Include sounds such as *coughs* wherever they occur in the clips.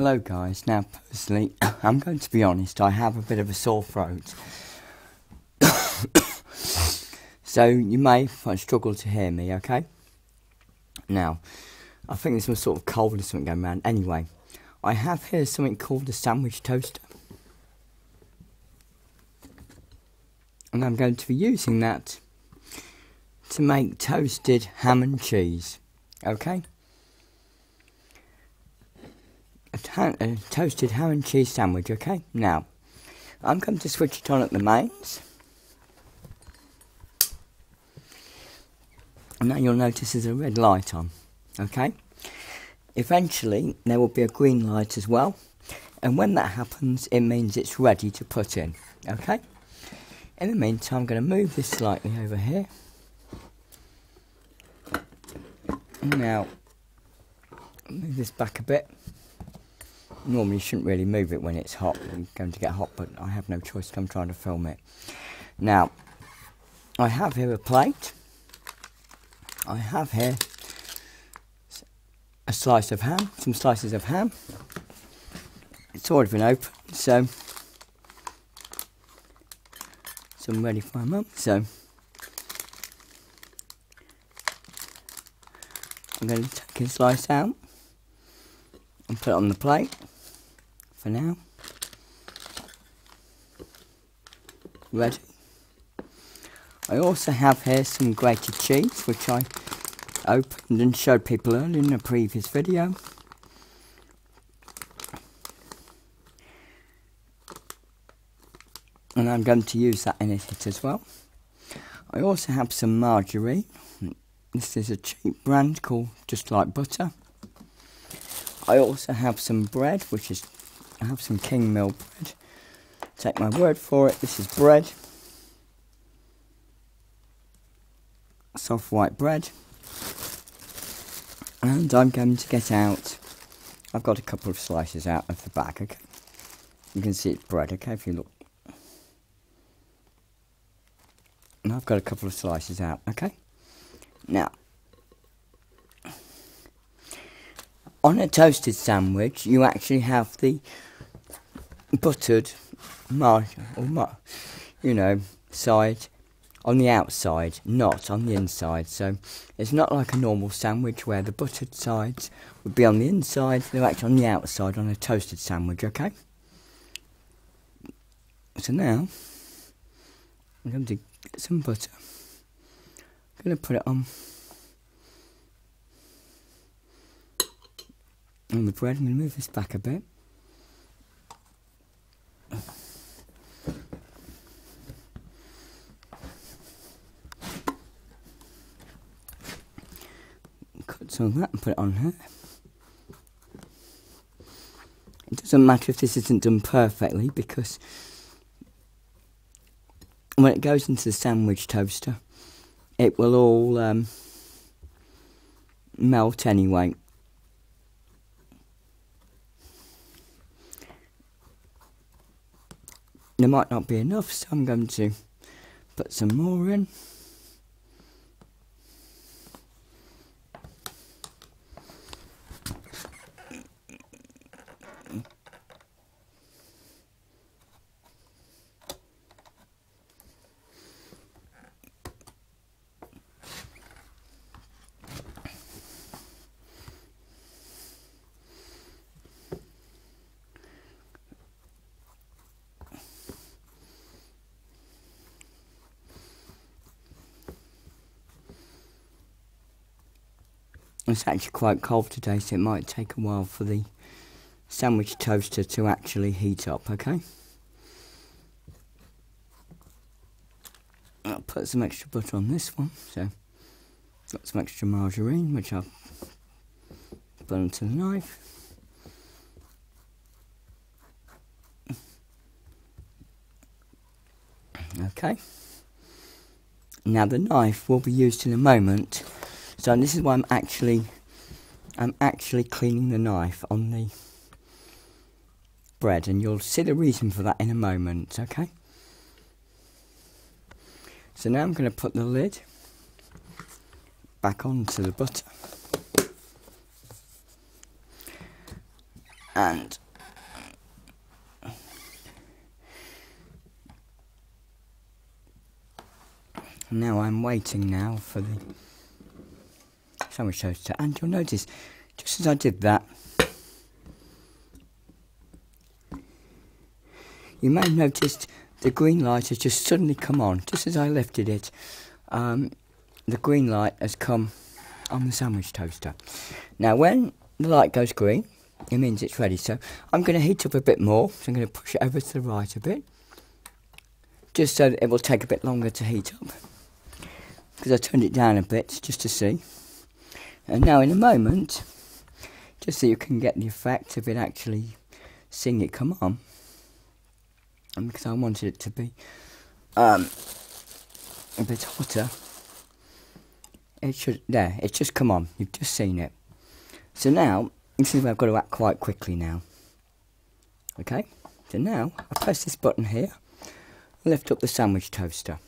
Hello guys, now personally, *coughs* I'm going to be honest, I have a bit of a sore throat. *coughs* so you may struggle to hear me, okay? Now, I think there's some sort of cold or something going around. Anyway, I have here something called a sandwich toaster. And I'm going to be using that to make toasted ham and cheese, okay? A, a uh, toasted ham and cheese sandwich, okay? Now, I'm going to switch it on at the mains. And now you'll notice there's a red light on, okay? Eventually, there will be a green light as well. And when that happens, it means it's ready to put in, okay? In the meantime, I'm going to move this slightly over here. Now, move this back a bit normally you shouldn't really move it when it's hot. It's going to get hot, but I have no choice. I'm trying to film it. Now, I have here a plate. I have here a slice of ham, some slices of ham. It's already been opened, so so I'm ready for my mum. So I'm going to take a slice out and put it on the plate for now. Ready. I also have here some grated cheese, which I opened and showed people earlier in a previous video. And I'm going to use that in it as well. I also have some margarine. This is a cheap brand called Just Like Butter. I also have some bread, which is I have some Kingsmill bread. Take my word for it, this is bread. Soft white bread. And I'm going to get out, I've got a couple of slices out of the back, okay? You can see it's bread, okay, if you look. And I've got a couple of slices out, okay? Now, on a toasted sandwich, you actually have the buttered margin, or mar- you know, side on the outside, not on the inside. So it's not like a normal sandwich where the buttered sides would be on the inside, they're actually on the outside on a toasted sandwich, okay? So now, I'm going to get some butter. I'm going to put it on on the bread. I'm going to move this back a bit. Of that and put it on here. It doesn't matter if this isn't done perfectly because when it goes into the sandwich toaster, it will all um, melt anyway. There might not be enough, so I'm going to put some more in. It's actually quite cold today, so it might take a while for the sandwich toaster to actually heat up, okay? I'll put some extra butter on this one, so got some extra margarine, which I'll put onto the knife. Okay. Now the knife will be used in a moment so this is why I'm actually I'm actually cleaning the knife on the bread and you'll see the reason for that in a moment, okay? So now I'm going to put the lid back onto the butter. And now I'm waiting now for the sandwich toaster and you'll notice just as I did that you may have noticed the green light has just suddenly come on just as I lifted it. Um, the green light has come on the sandwich toaster. Now when the light goes green it means it's ready. So I'm going to heat up a bit more. So I'm going to push it over to the right a bit just so it will take a bit longer to heat up because I turned it down a bit just to see. And now in a moment, just so you can get the effect of it actually seeing it come on, and because I wanted it to be um, a bit hotter, it should, there, it's just come on, you've just seen it. So now, this is where I've got to act quite quickly now. Okay, so now I press this button here, lift up the sandwich toaster.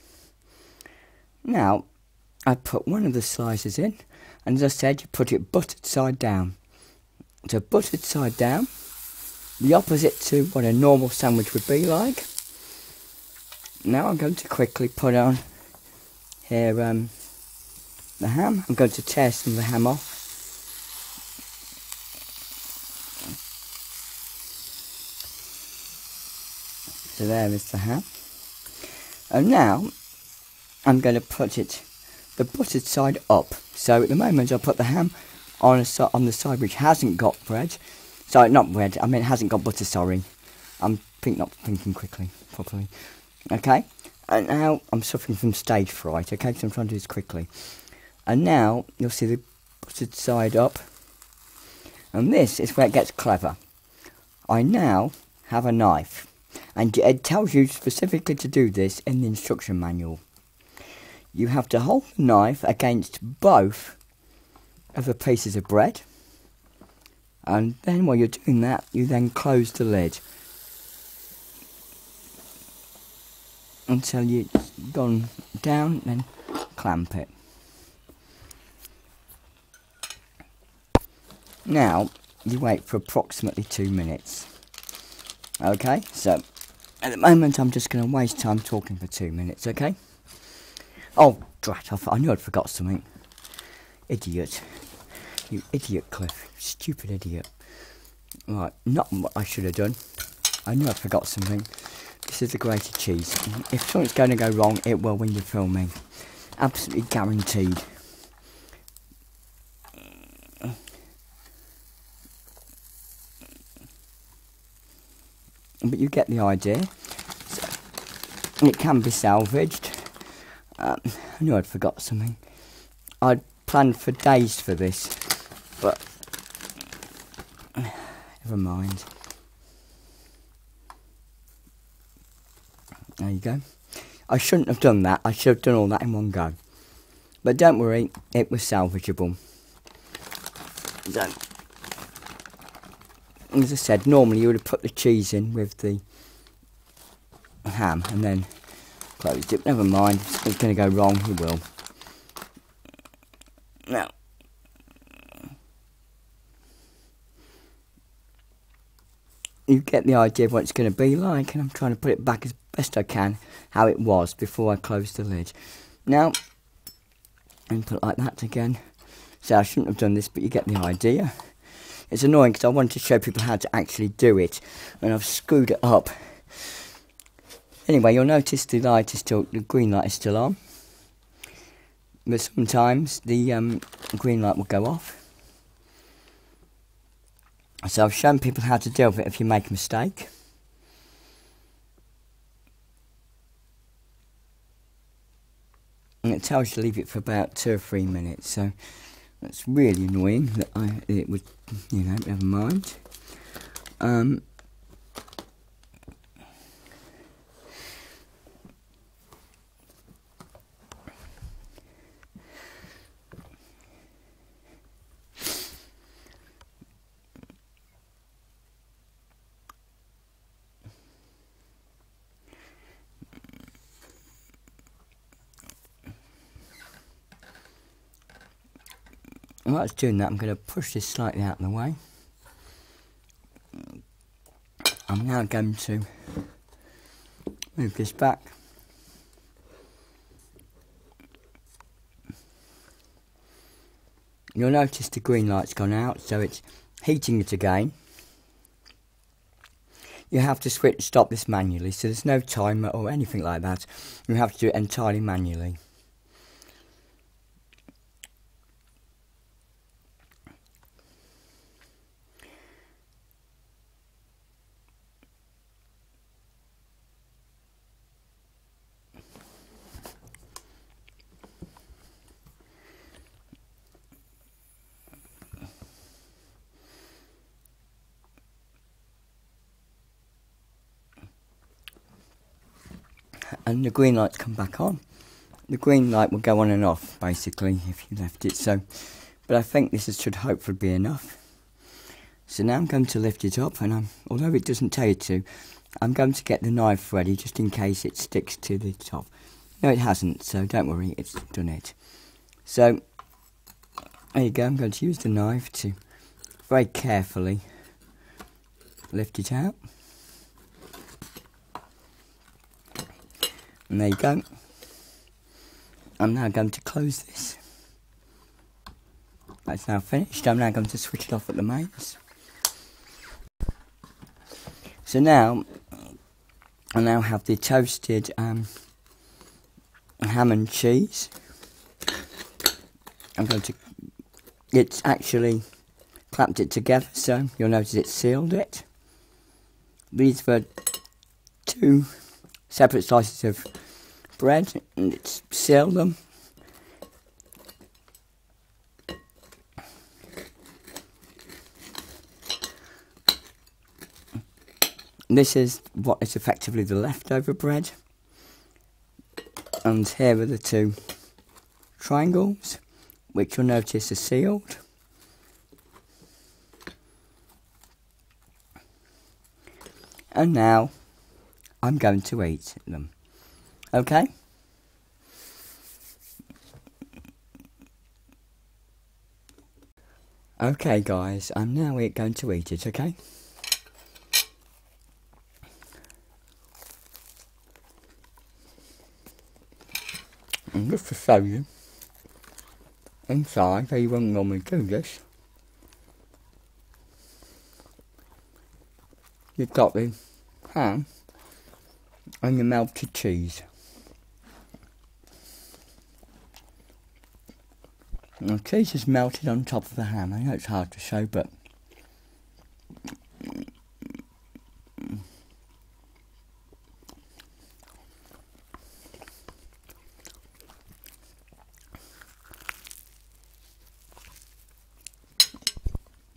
Now, I put one of the slices in, and as I said, you put it buttered side down. So buttered side down, the opposite to what a normal sandwich would be like. Now I'm going to quickly put on here um, the ham. I'm going to tear some of the ham off. So there is the ham. And now I'm going to put it the buttered side up. So at the moment I put the ham on a, on the side which hasn't got bread. Sorry, not bread. I mean, it hasn't got butter. Sorry, I'm think not thinking quickly properly. Okay, and now I'm suffering from stage fright. Okay, so I'm trying to do this quickly. And now you'll see the buttered side up. And this is where it gets clever. I now have a knife, and it tells you specifically to do this in the instruction manual you have to hold the knife against both of the pieces of bread. And then while you're doing that you then close the lid. Until you've gone down then clamp it. Now you wait for approximately two minutes. Okay so at the moment I'm just going to waste time talking for two minutes okay Oh, drat off. I knew I'd forgot something. Idiot. You idiot, Cliff. Stupid idiot. Right, not what I should have done. I knew I forgot something. This is the grated cheese. If something's going to go wrong, it will when you're filming. Absolutely guaranteed. But you get the idea. So, it can be salvaged. Um, I knew I'd forgot something. I'd planned for days for this, but never mind. There you go. I shouldn't have done that. I should have done all that in one go. But don't worry, it was salvageable. So, as I said, normally you would have put the cheese in with the ham and then closed it. Never mind, it's going to go wrong, he will. Now, you get the idea of what it's going to be like, and I'm trying to put it back as best I can how it was before I closed the lid. Now, and put it like that again. So I shouldn't have done this, but you get the idea. It's annoying because I wanted to show people how to actually do it, and I've screwed it up. Anyway, you'll notice the light is still, the green light is still on. But sometimes the um, green light will go off. So I've shown people how to deal with it if you make a mistake. And it tells you to leave it for about two or three minutes. So that's really annoying that I it would you know, never mind. Um, while it's doing that, I'm going to push this slightly out of the way. I'm now going to move this back. You'll notice the green light's gone out, so it's heating it again. You have to switch stop this manually, so there's no timer or anything like that. You have to do it entirely manually. And the green lights come back on. The green light will go on and off basically if you left it so, but I think this should hopefully be enough. So now I'm going to lift it up and I'm, although it doesn't tell you to, I'm going to get the knife ready just in case it sticks to the top. No it hasn't so don't worry it's done it. So there you go I'm going to use the knife to very carefully lift it out. And there you go. I'm now going to close this. That's now finished. I'm now going to switch it off at the mains. So now, I now have the toasted um, ham and cheese. I'm going to, it's actually clapped it together, so you'll notice it sealed it. These were two separate slices of bread and it's sell them. This is what is effectively the leftover bread. And here are the two triangles, which you'll notice are sealed. And now I'm going to eat them. Okay? Okay, guys, I'm now going to eat it, okay? And just to show you, inside, they wouldn't normally do this, you've got the ham and the melted cheese. The cheese is melted on top of the ham. I know it's hard to show, but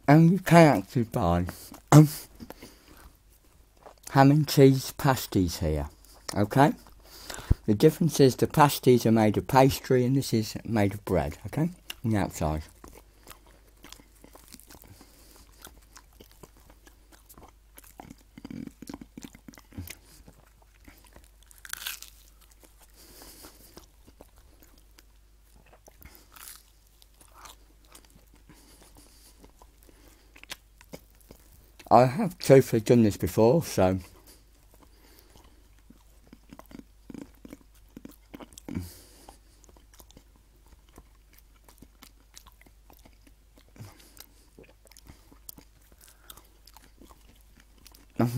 and you can actually buy um, ham and cheese pasties here. Okay? The difference is the pasties are made of pastry and this is made of bread. Okay? The outside. I have truthfully done this before, so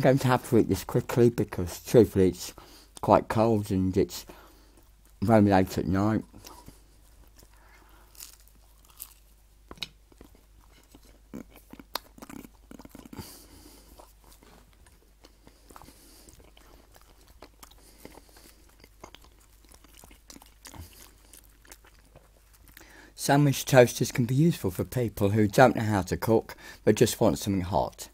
going to have to eat this quickly because truthfully it's quite cold and it's very late at night. Sandwich toasters can be useful for people who don't know how to cook but just want something hot.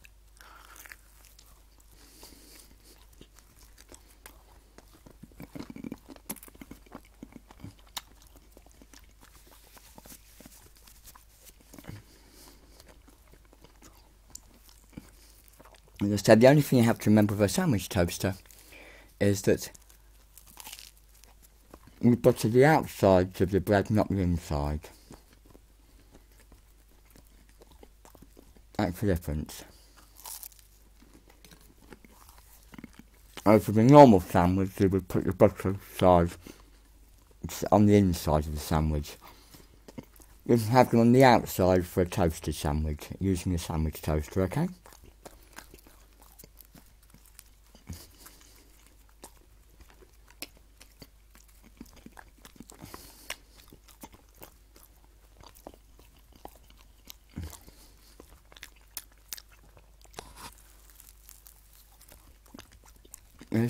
As I said, the only thing you have to remember with a sandwich toaster is that you butter the outside of the bread, not the inside. That's the difference. For the normal sandwich, you would put the butter side on the inside of the sandwich. You can have them on the outside for a toasted sandwich using a sandwich toaster, okay?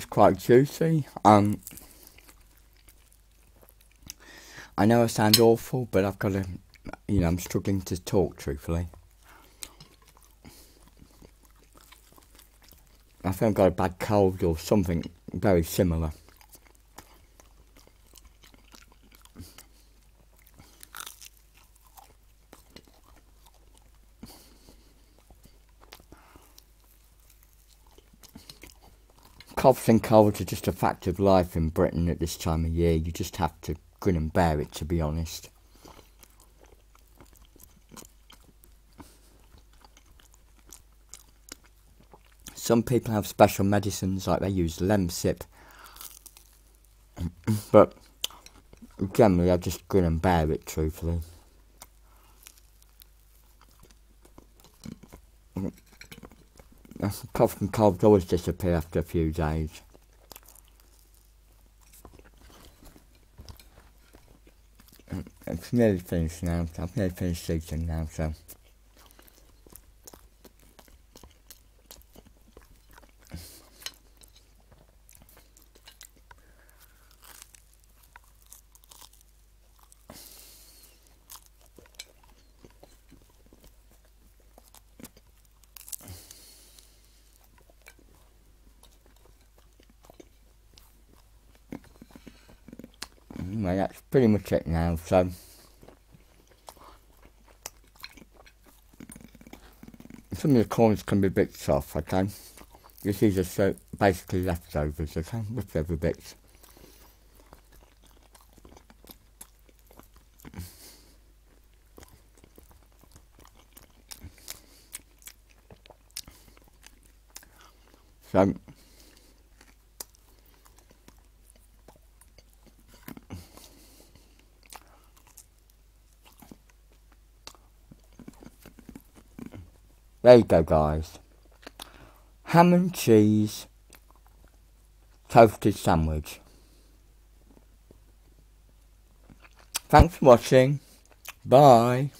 It's quite juicy. Um, I know I sound awful, but I've got to, you know, I'm struggling to talk truthfully. I think I've got a bad cold or something very similar. Coughs and colds are just a fact of life in Britain at this time of year. You just have to grin and bear it, to be honest. Some people have special medicines, like they use Lemsip, *clears throat* but generally I just grin and bear it, truthfully. Cough and cold always disappear after a few days. It's nearly finished now. I've nearly finished eating now, so. Anyway, that's pretty much it now. So, some of the corners can be a bit soft, okay? This is just uh, basically leftovers, okay? Leftover bits. So, There you go, guys. Ham and cheese toasted sandwich. Thanks for watching. Bye.